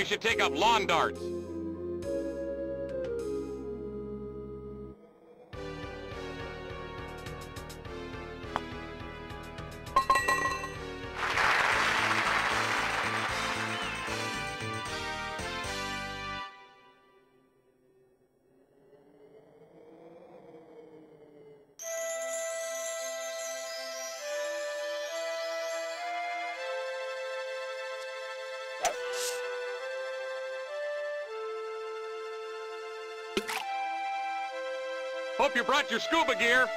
You should take up lawn darts. Hope you brought your scuba gear.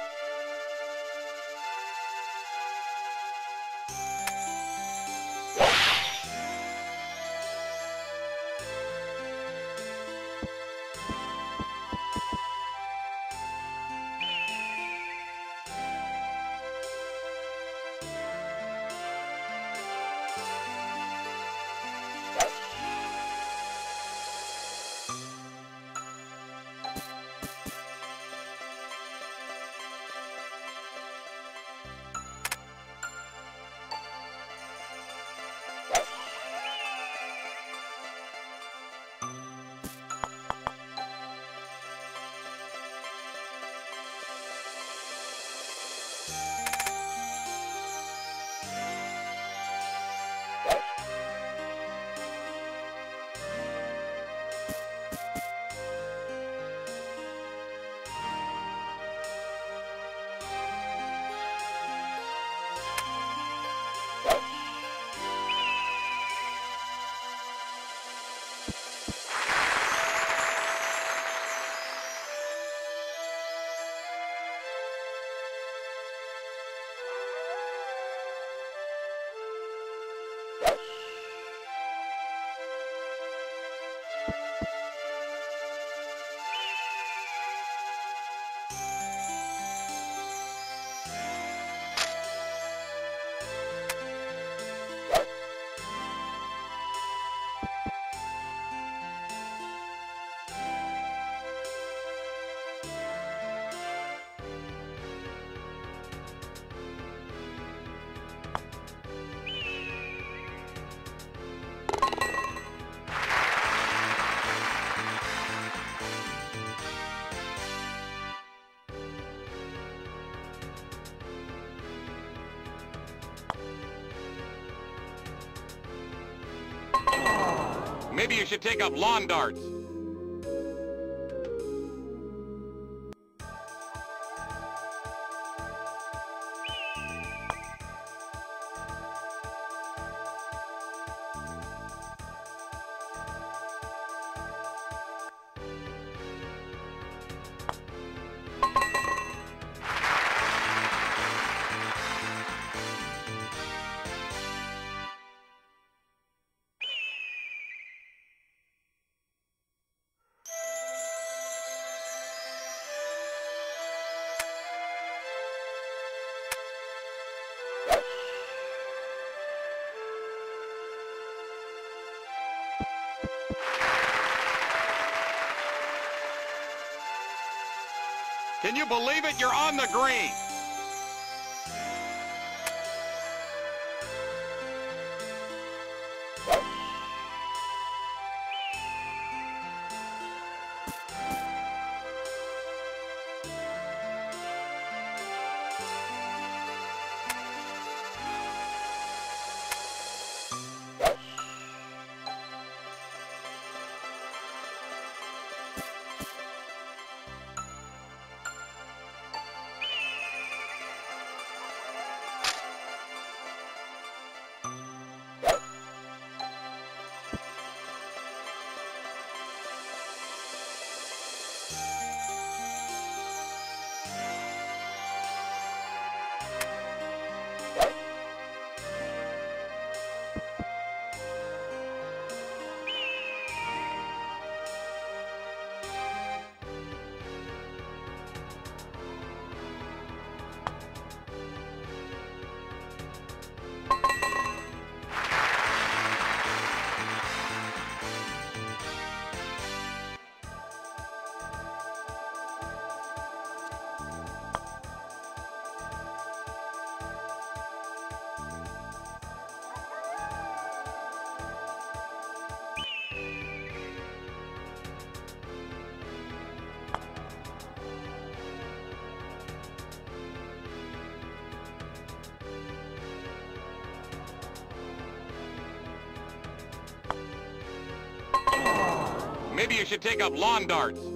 Maybe you should take up lawn darts. You believe it? You're on the green. Should take up lawn darts.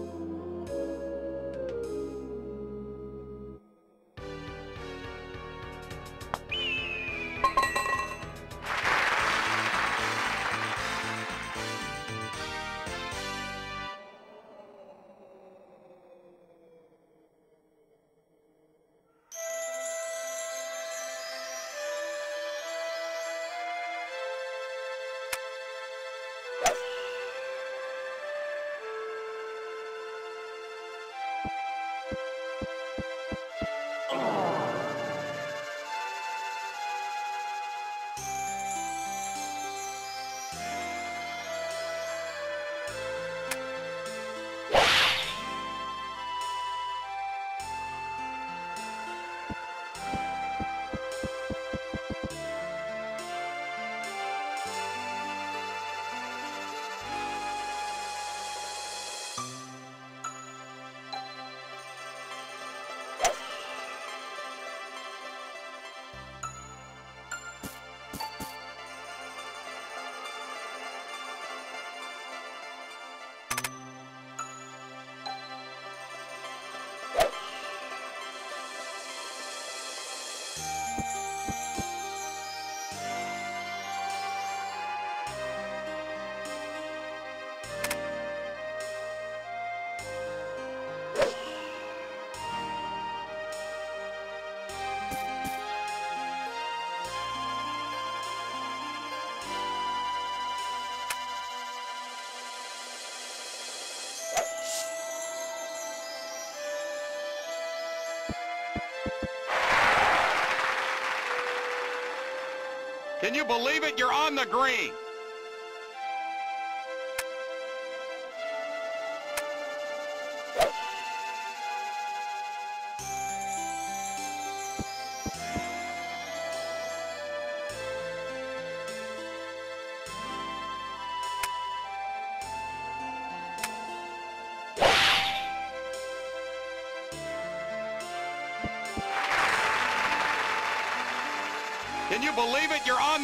Can you believe it? You're on the green.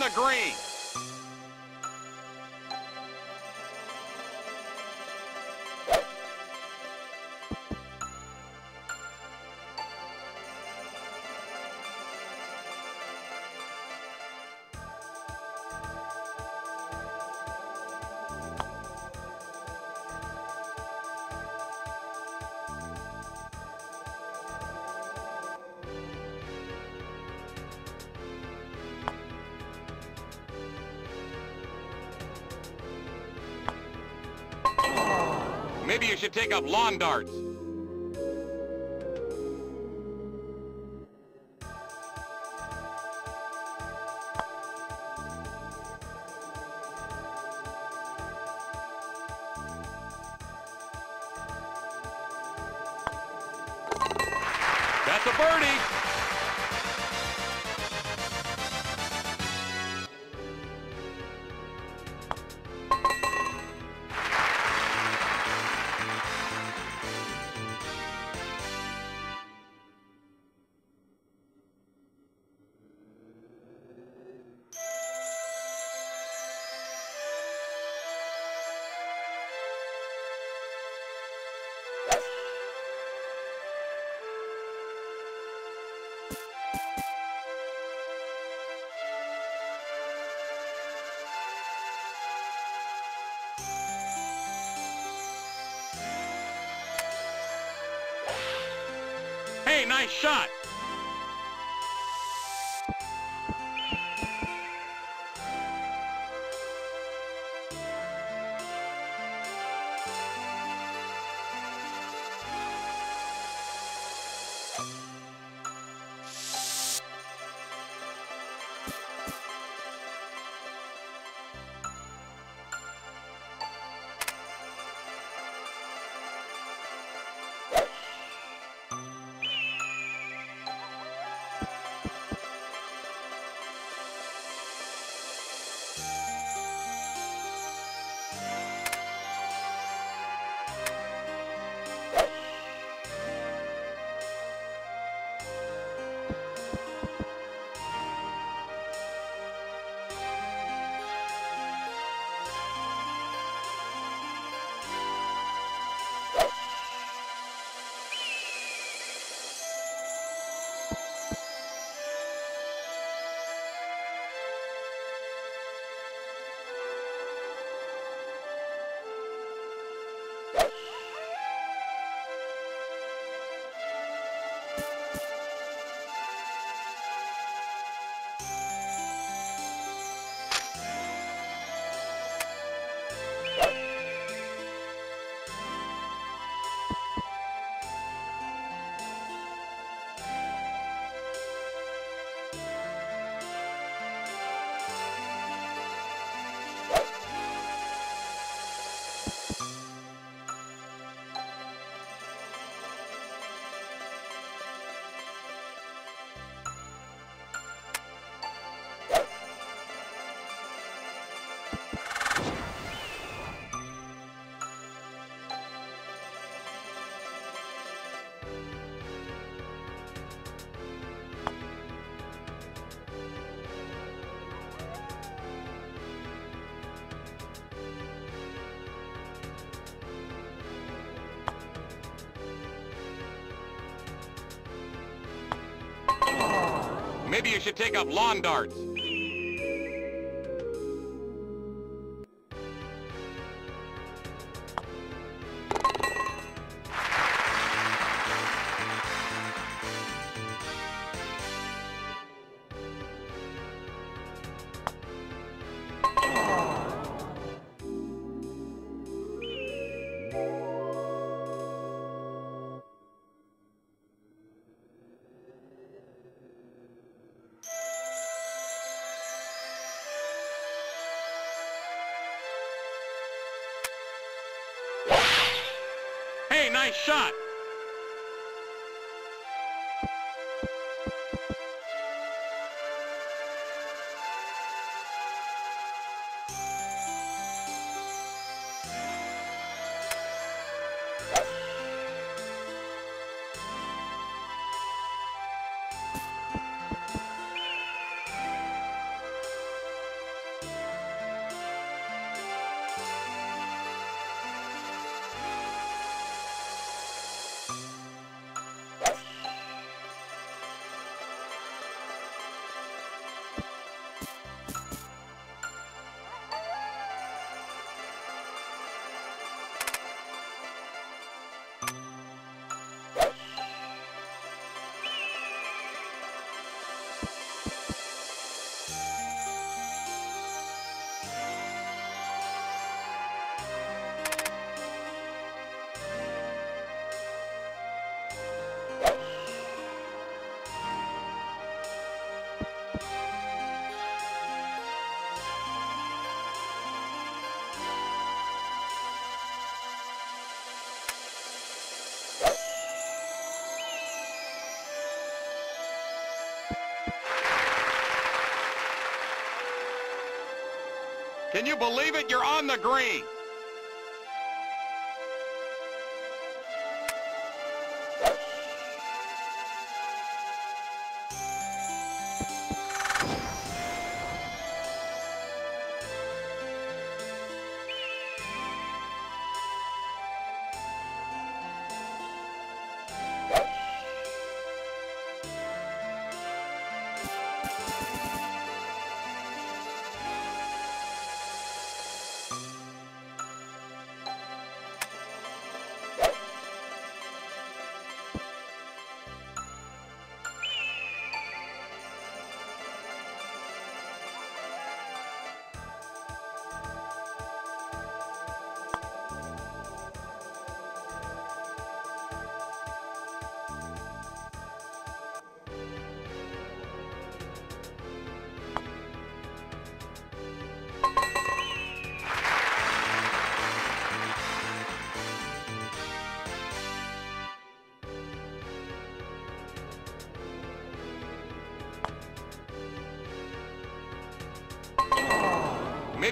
The green. Maybe you should take up lawn darts. Shot. Maybe you should take up lawn darts. Can you believe it? You're on the green.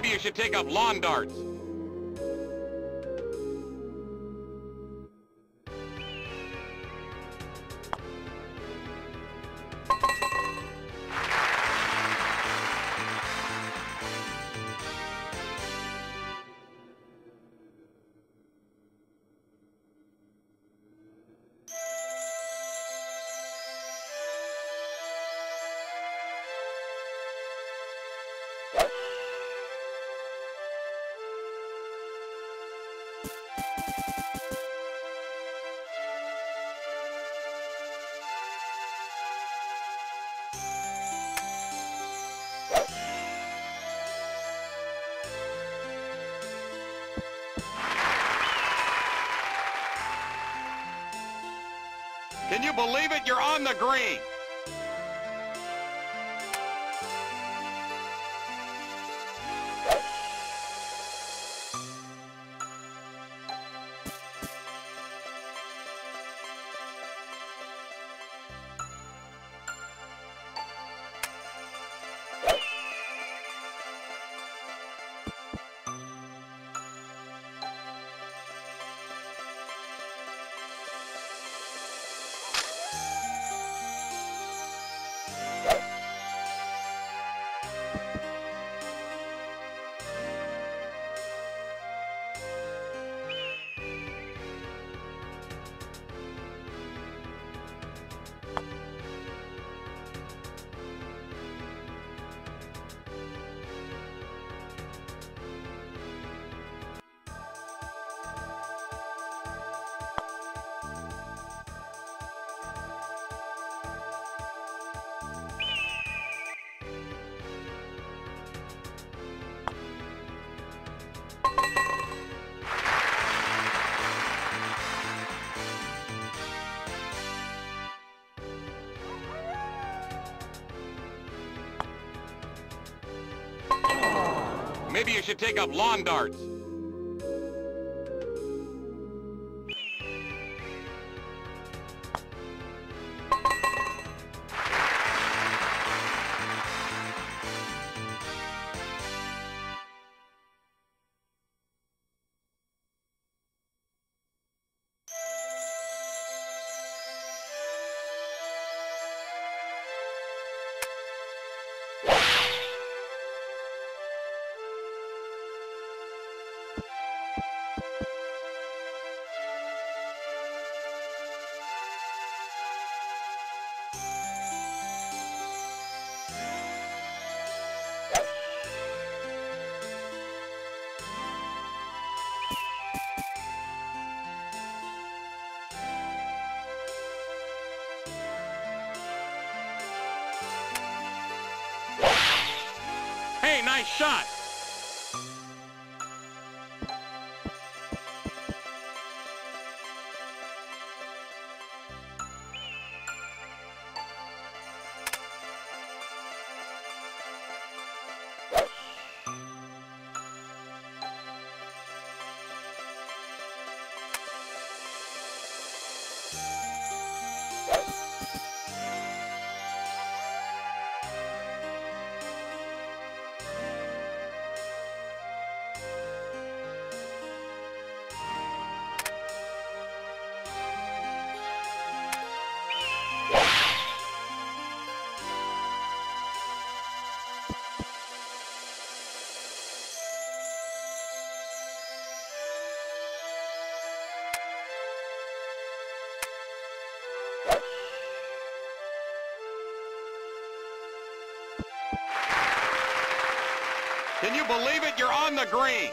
Maybe you should take up lawn darts. You're on the green. Maybe you should take up lawn darts. Shot. Believe it? You're on the green.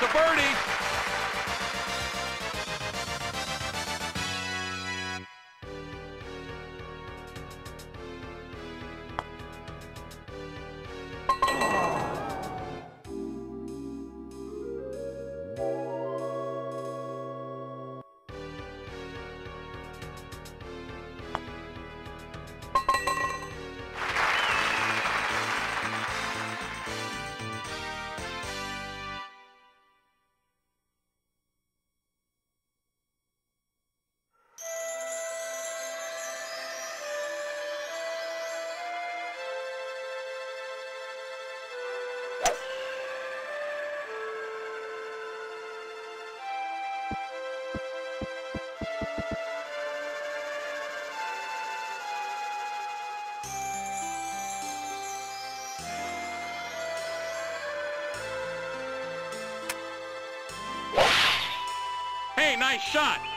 A birdie. Shot.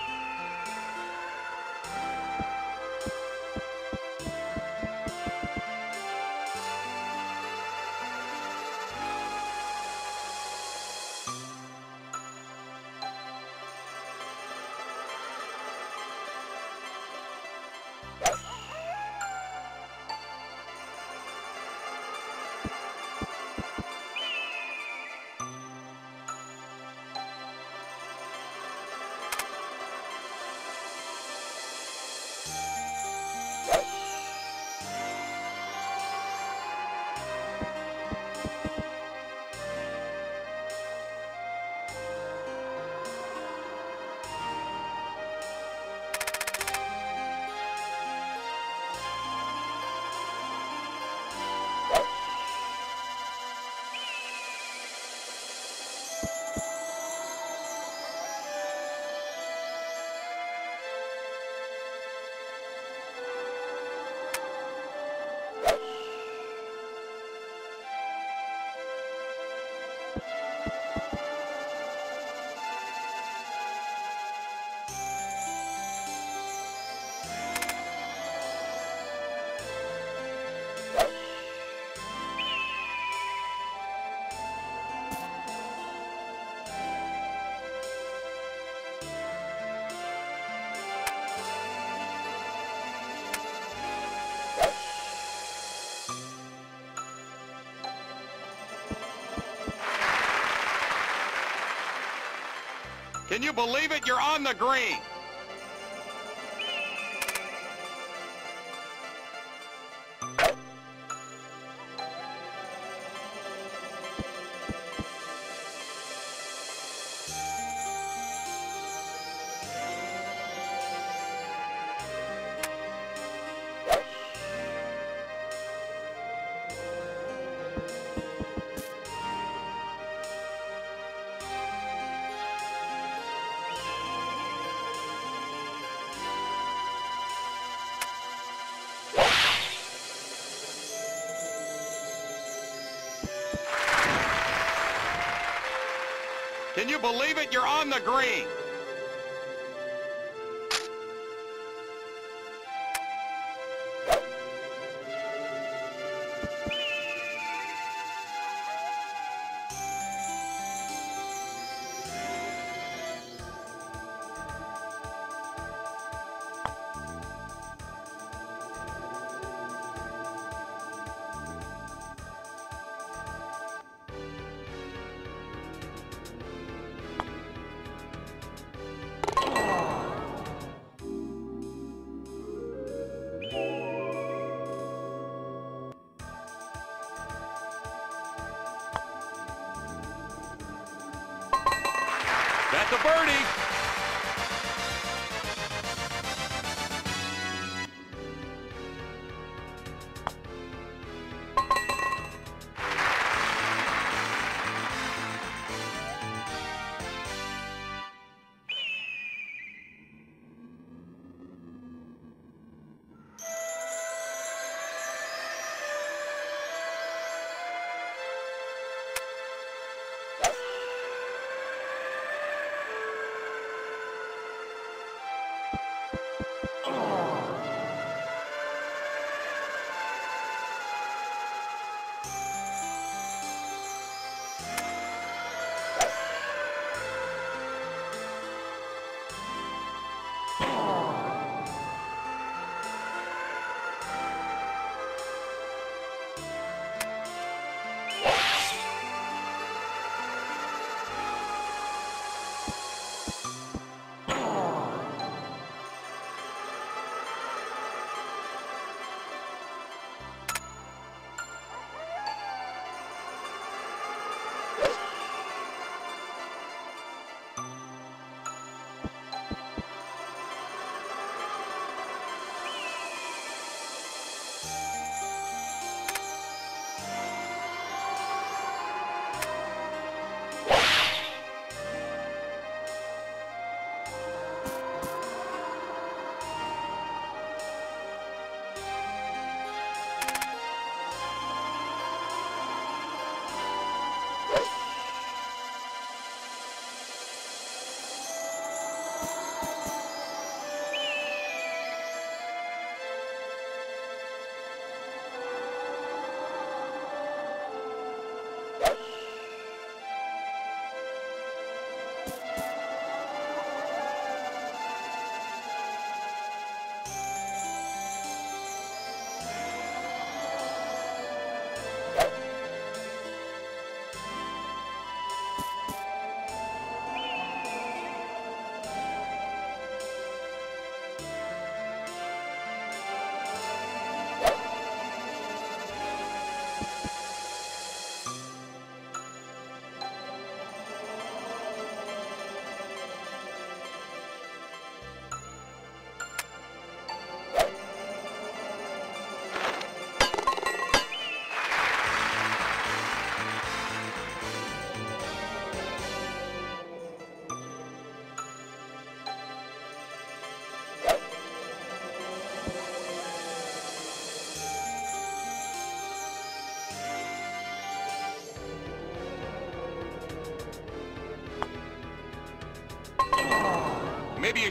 Can you believe it? You're on the green. Can you believe it? You're on the green.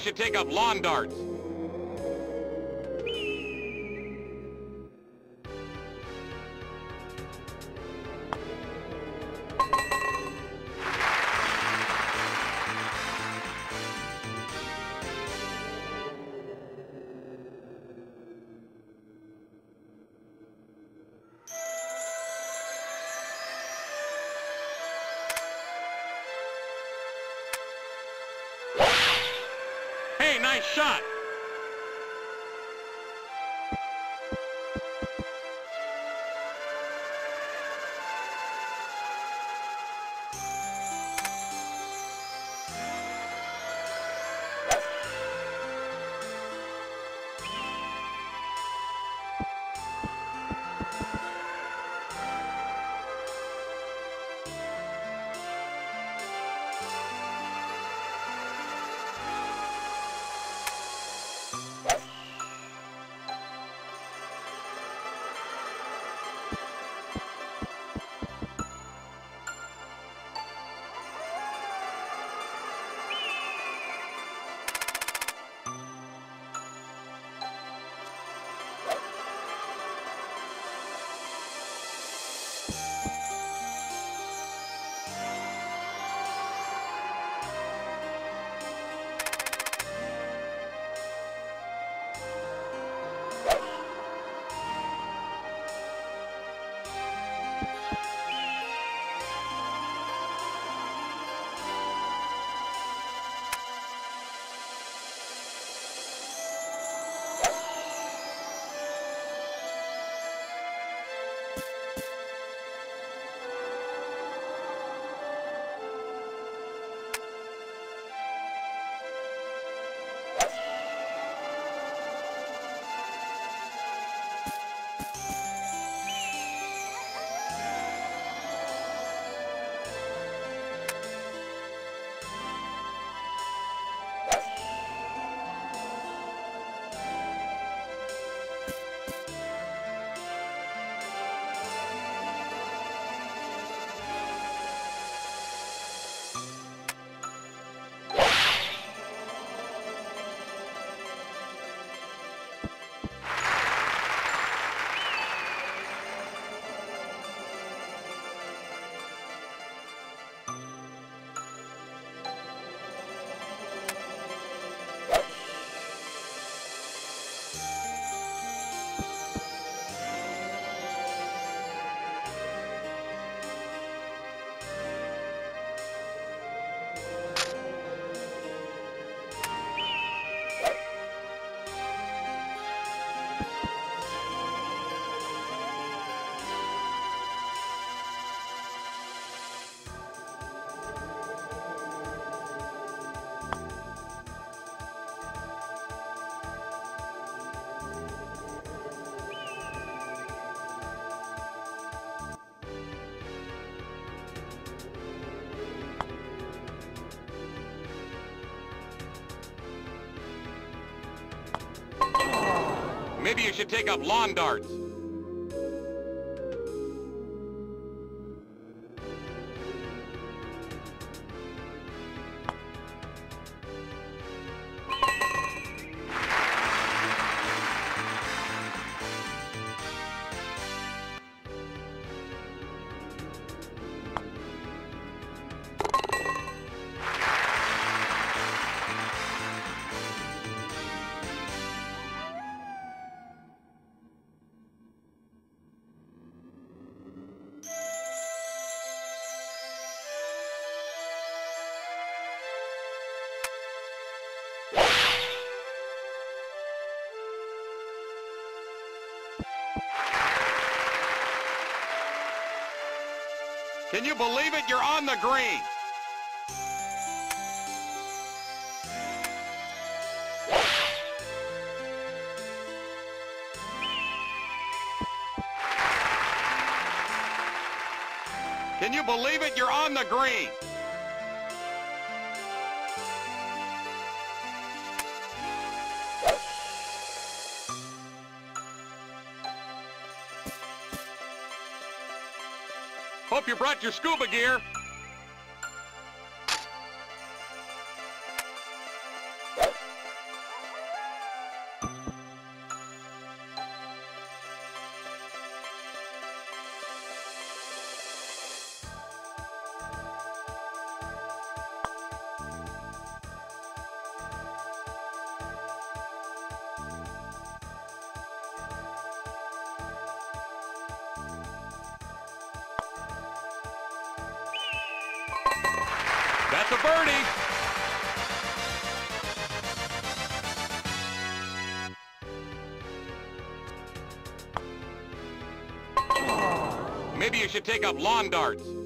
Should take up lawn darts. Maybe you should take up lawn darts. Believe it? You're on the green. Can you believe it? You're on the green. Hope you brought your scuba gear. Up lawn darts.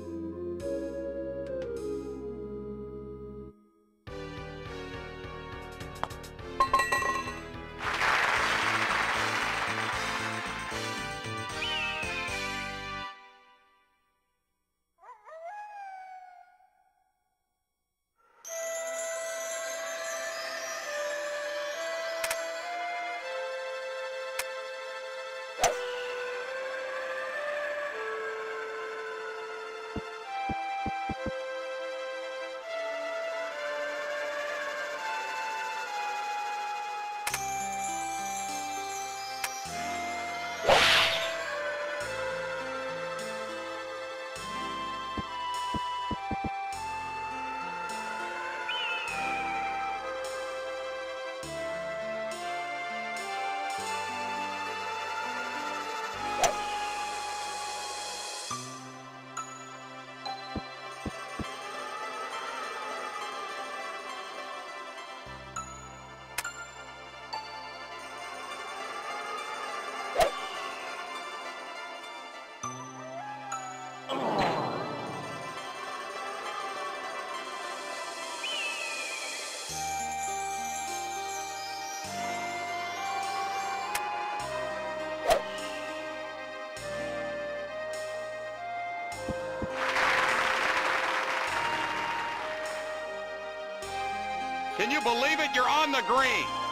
You believe it? You're on the green.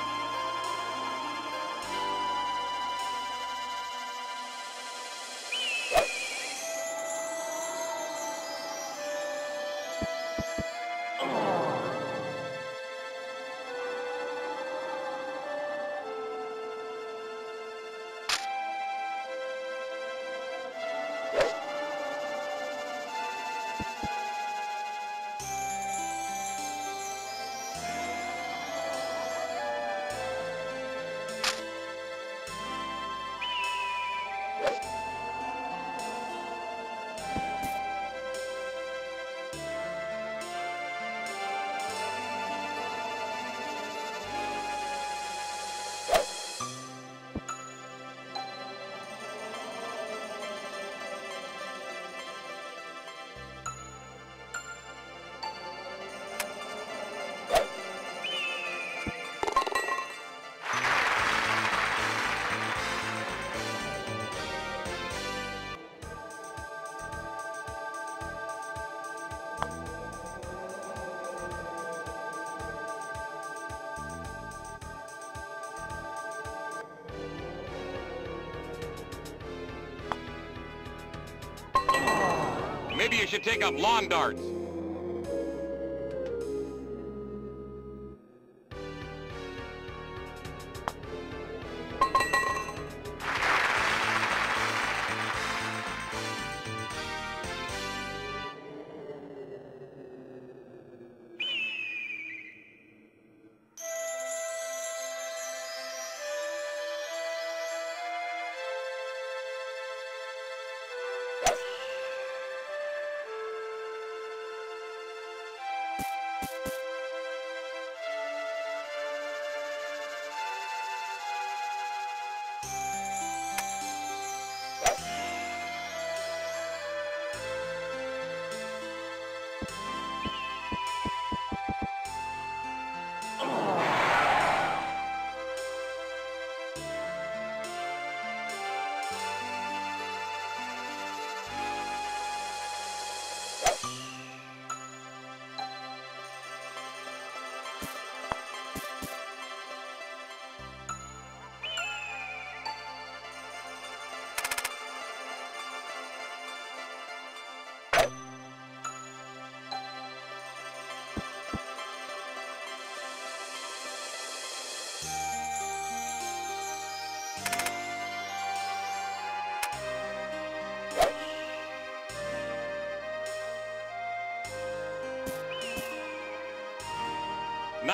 Should take up lawn darts.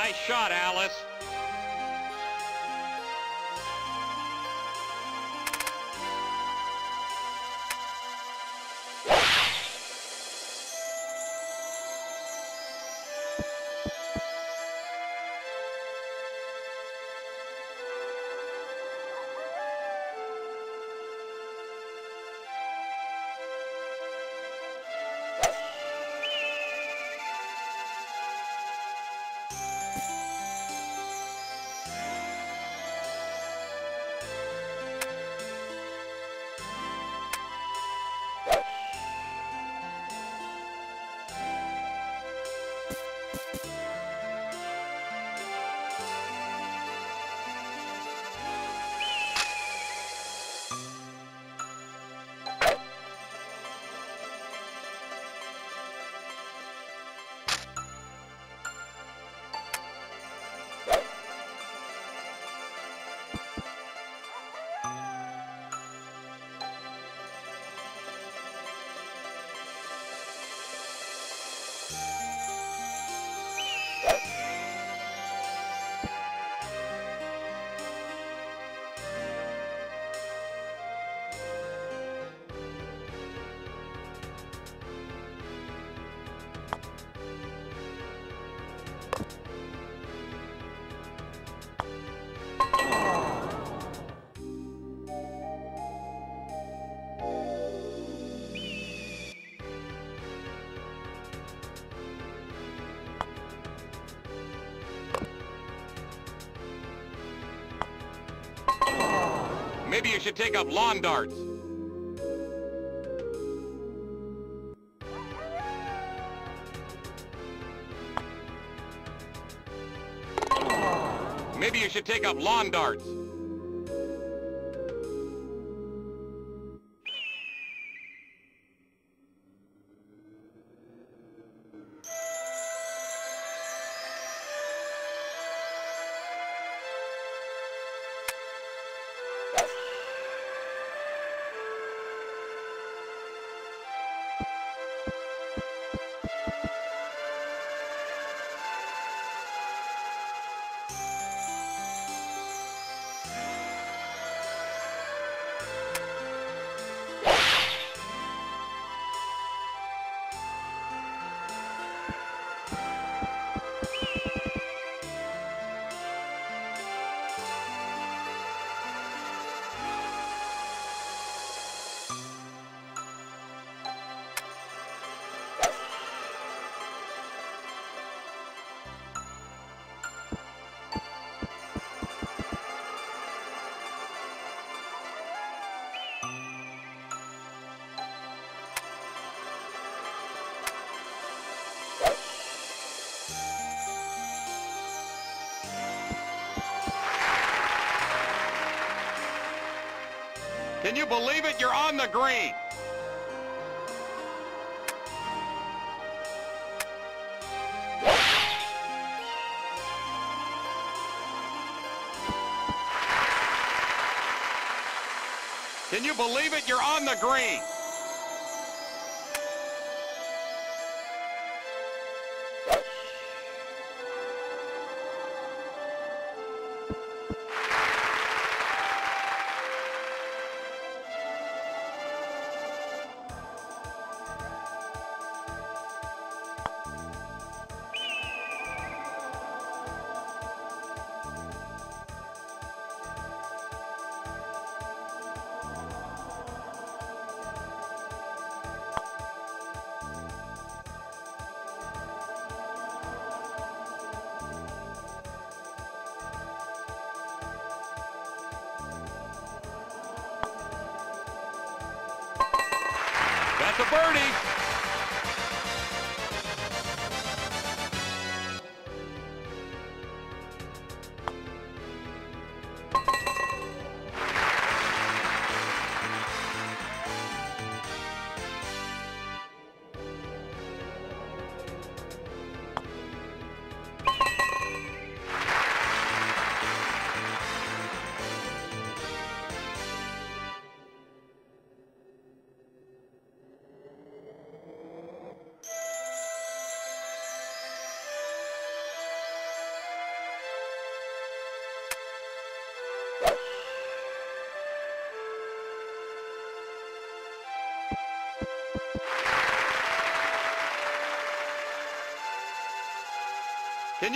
Nice shot, Alice. Should take up lawn darts. Maybe you should take up lawn darts. You believe it? You're on the green. Can you believe it? You're on the green.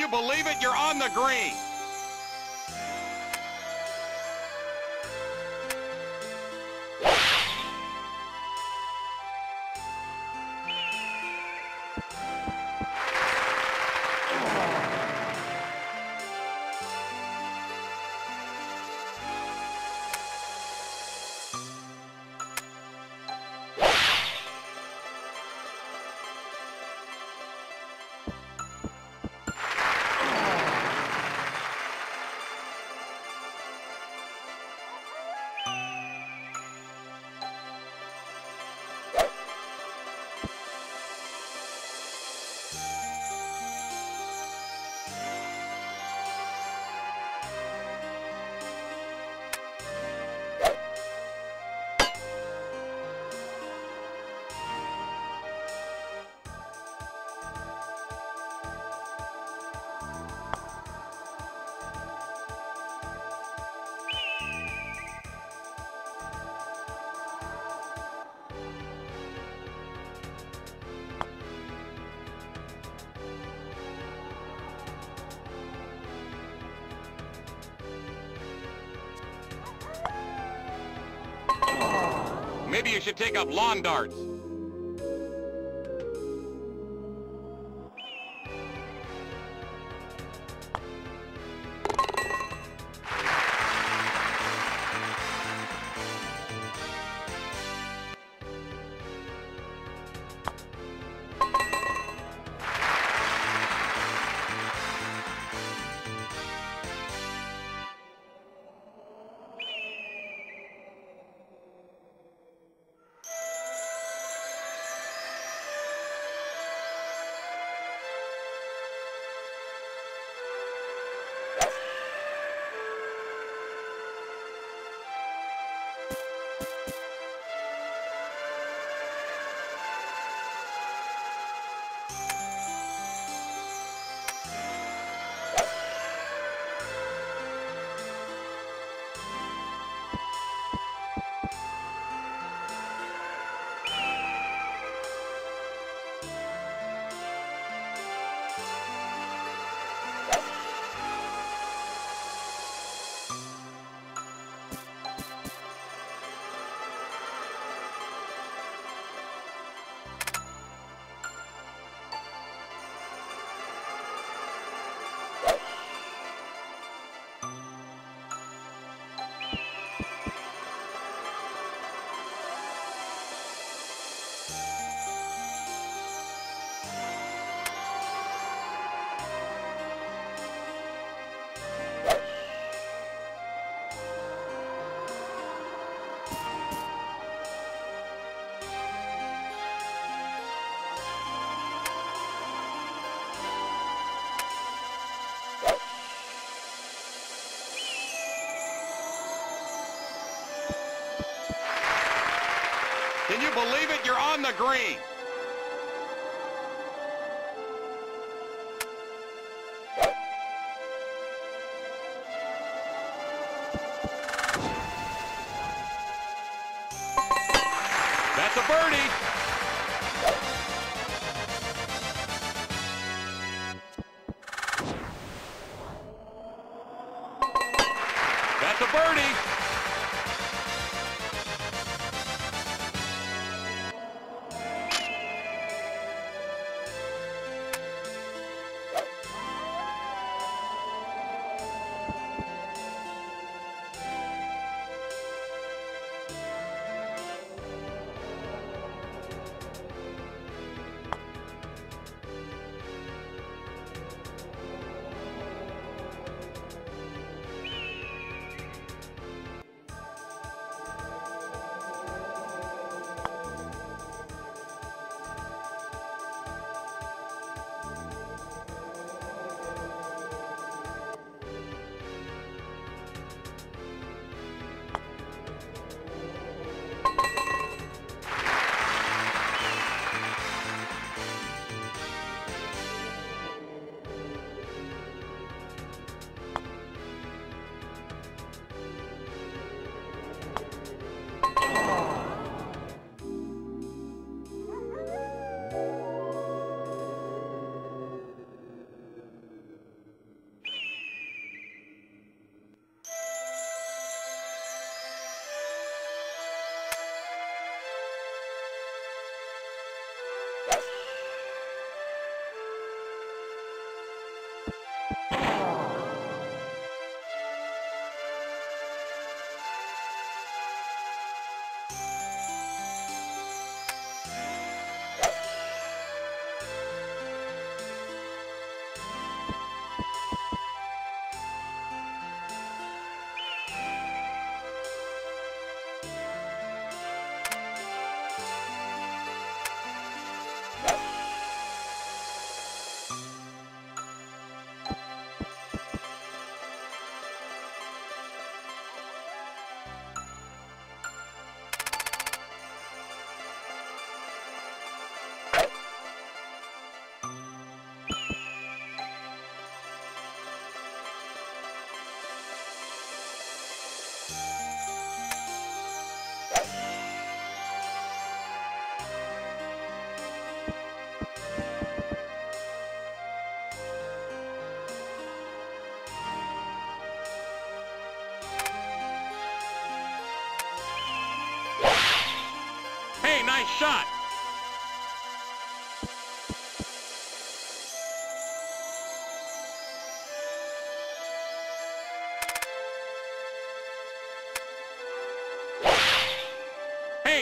You believe it? You're on the green. Maybe you should take up lawn darts. Believe it? You're on the green.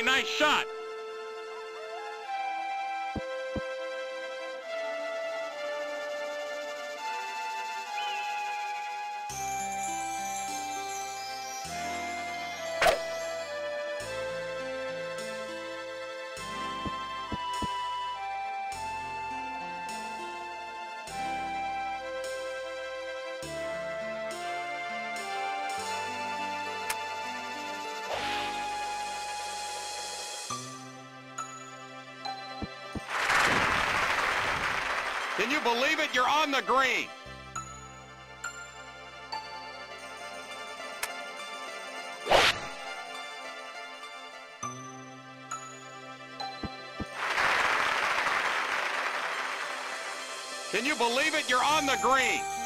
Nice shot. Believe it? You're on the green. Can you believe it? You're on the green.